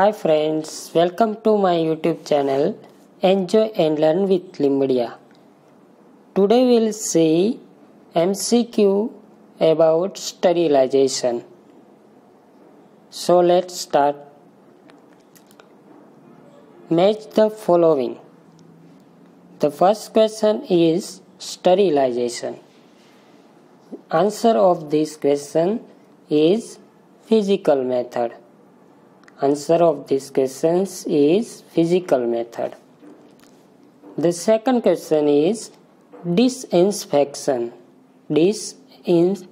Hi friends, welcome to my YouTube channel Enjoy and Learn with Limbadia. Today we'll see MCQ about sterilization. So let's start. Match the following. The first question is sterilization. Answer of this question is physical method. Answer of these questions is physical method. The second question is disinfection. Disinfection.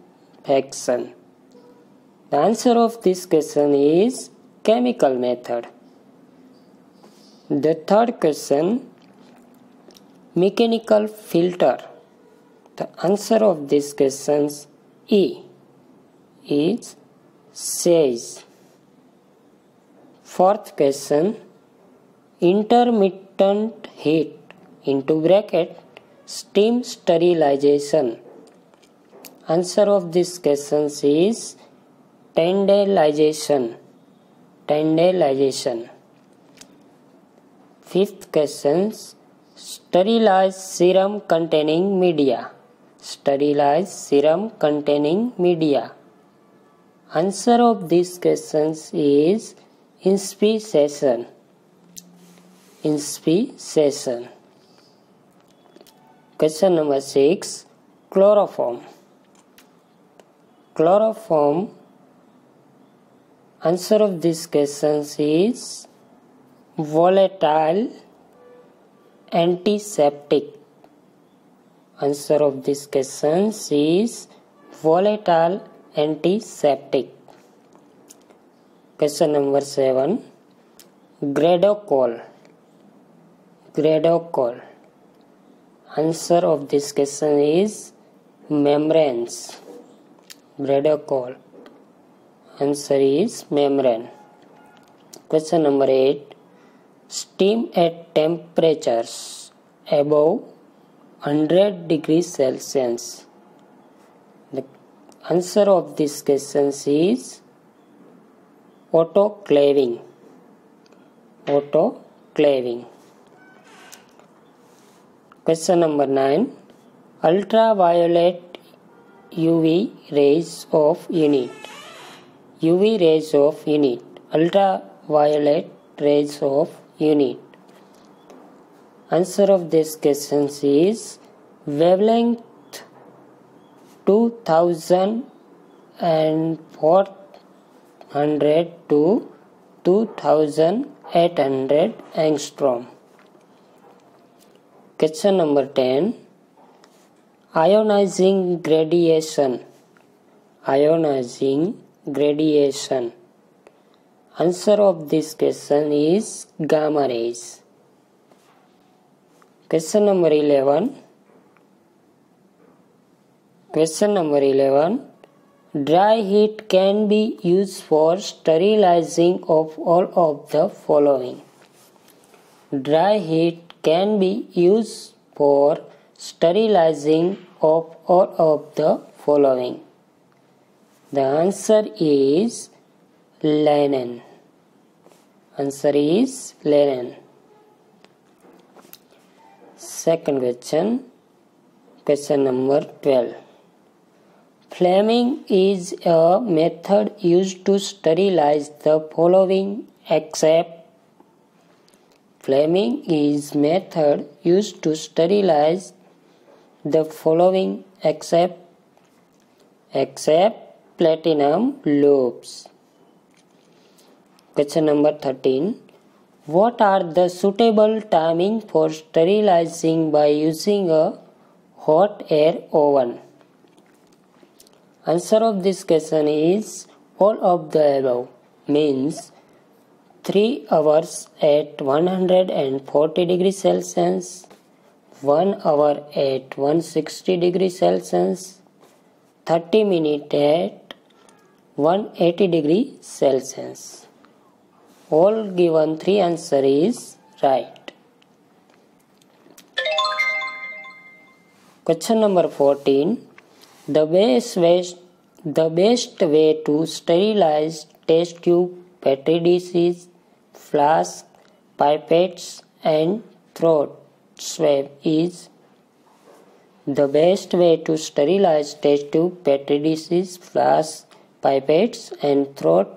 The answer of this question is chemical method. The third question mechanical filter. The answer of these questions E is says. Fourth question intermittent heat into bracket steam sterilization. Answer of this questions is tyndallization. Tyndallization. Fifth question sterilized serum containing media. Sterilized serum containing media. Answer of this questions is inspissation. Inspissation. Question number 6 Chloroform. Chloroform. Answer of this question is volatile antiseptic. Answer of this question is volatile antiseptic. Question number 7 Gradocol. Gradocol. Answer of this question is membranes. Gradocol. Answer is membrane. Question number 8 Steam at temperatures above 100 degrees Celsius. The answer of this question is autoclaving. Autoclaving. Question number 9 Ultraviolet UV rays of unit. UV rays of unit. Ultraviolet rays of unit. Answer of this question is wavelength 2000 and 400 to 2800 angstrom. Question number 10 Ionizing radiation. Ionizing radiation. Answer of this question is gamma rays. Question number 11. Question number 11. Dry heat can be used for sterilizing of all of the following. Dry heat can be used for sterilizing of all of the following. The answer is linen. Answer is linen. Second question. Question number 12. Flaming is a method used to sterilize the following except Flaming is method used to sterilize the following except except platinum loops. Question number 13. What are the suitable timing for sterilizing by using a hot air oven? Answer of this question is all of the above means 3 hours at 140 degrees Celsius, 1 hour at 160 degrees Celsius, 30 minute at 180 degrees Celsius. All given three answer is right. Question number 14. The best way, the best way to sterilize test tube petri dish is flask, pipettes, and throat swab is the best way to sterilize test tube, petri dishes, flasks, pipettes, and throat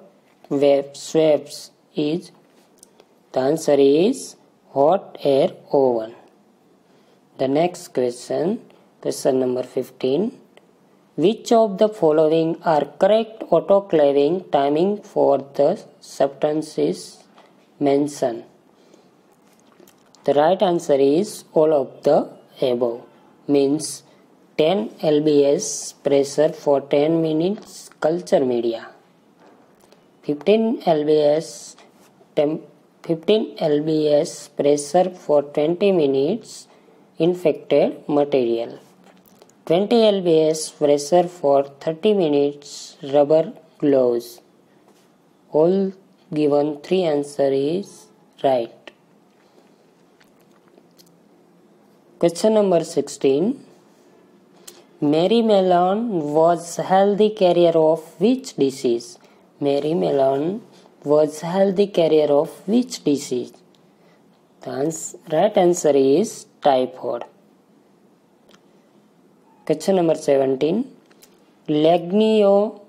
swabs is the answer is hot air oven. The next question, question number 15. Which of the following are correct autoclaving timing for the substances mentioned? The right answer is all of the above. Means 10 lbs pressure for 10 minutes culture media. 15 lbs temp 15 lbs pressure for 20 minutes infected material. 20 lbs pressure for 30 minutes rubber gloves. All given three answer is right. Question number 16 mary Mallon was healthy carrier of which disease? Mary Mallon was healthy carrier of which disease? The right answer is typhoid Question number 17. Legio,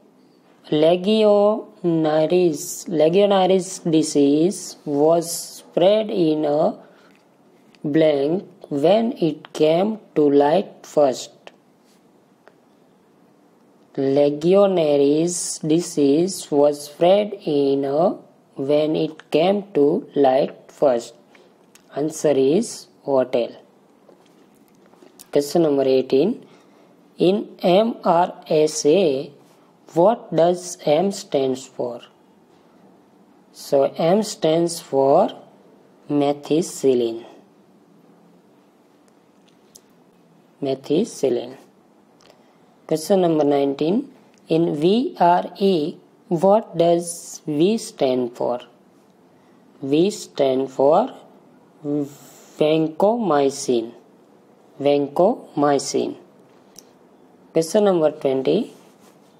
Legionnaires, Legionnaires disease was spread in a blank when it came to light first. Legionnaires disease was spread in a when it came to light first. Answer is hotel. Question number 18. In MRSA, what does M stands for? So M stands for methicillin. Methicillin. Question number 19. In VRE, what does V stand for? V stand for vancomycin. Vancomycin. Question number 20.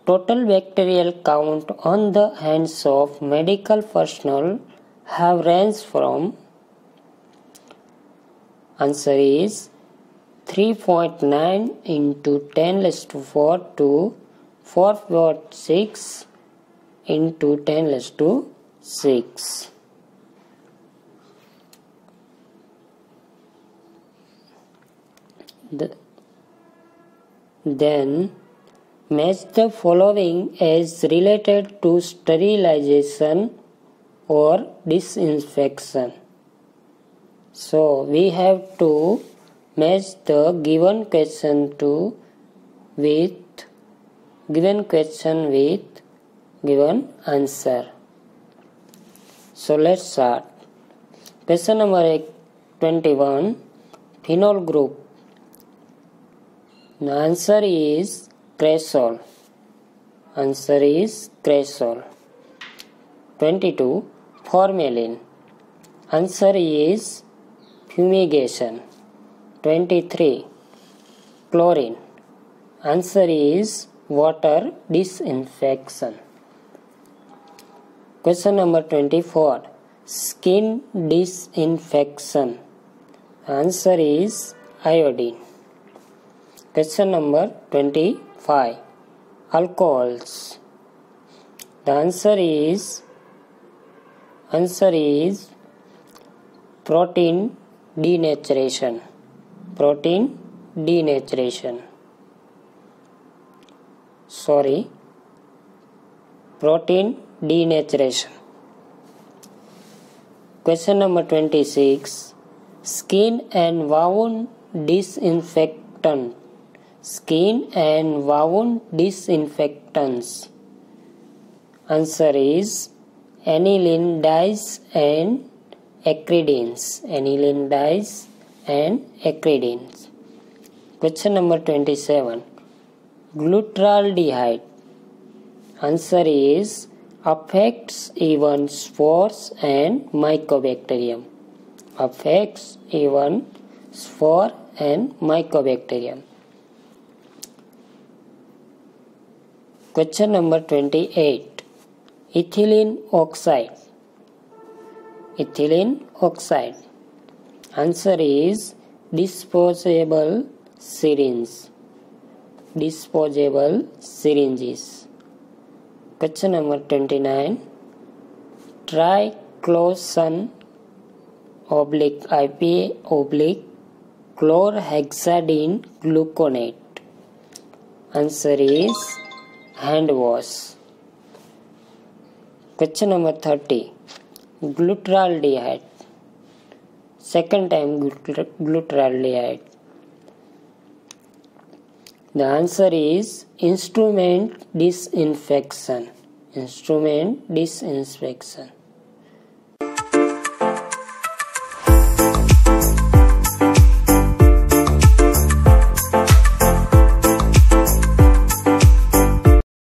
Total bacterial count on the hands of medical personnel have ranged from answer is 3.9 into 10 less to 4 to 4.6 into 10 less to 6. The then match the following as related to sterilization or disinfection. So we have to match the given question to with given question with given answer. So let's start. Question number 21 phenol group the answer is cresol. Answer is cresol. 22. Formalin. Answer is fumigation. 23. Chlorine. Answer is water disinfection. Question number 24. Skin disinfection. Answer is iodine. Question number 25 Alcohols. The answer is answer is protein denaturation. Protein denaturation. Sorry. Protein denaturation. Question number 26 Skin and wound disinfectant skin and wound disinfectants? Answer is aniline dyes and acridines. Aniline dyes and acridines. Question number 27. Glutaraldehyde. Answer is affects even spores and mycobacterium. Affects even spore and mycobacterium. Question number 28 Ethylene oxide. ethylene oxide. Answer is disposable syringe. Disposable syringes. Question number 29. Triclosan oblique IPA oblique chlorhexidine gluconate. Answer is hand wash. Question number 30. Glutaraldehyde. Second time glutaraldehyde. The answer is instrument disinfection. Instrument disinfection.